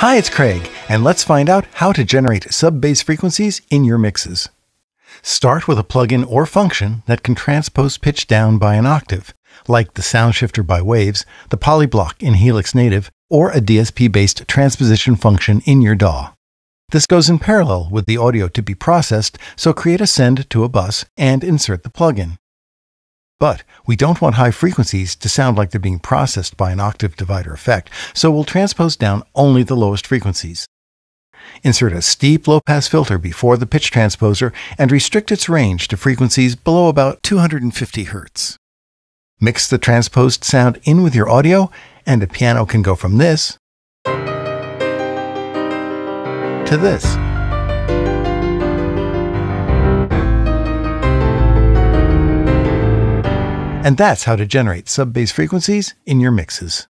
Hi, it's Craig, and let's find out how to generate sub-bass frequencies in your mixes. Start with a plugin or function that can transpose pitch down by an octave, like the Sound Shifter by Waves, the Polyblock in Helix Native, or a DSP-based transposition function in your DAW. This goes in parallel with the audio to be processed, so create a send to a bus and insert the plugin. But we don't want high frequencies to sound like they're being processed by an octave divider effect, so we'll transpose down only the lowest frequencies. Insert a steep low pass filter before the pitch transposer and restrict its range to frequencies below about 250 Hz. Mix the transposed sound in with your audio, and a piano can go from this to this. And that's how to generate sub-bass frequencies in your mixes.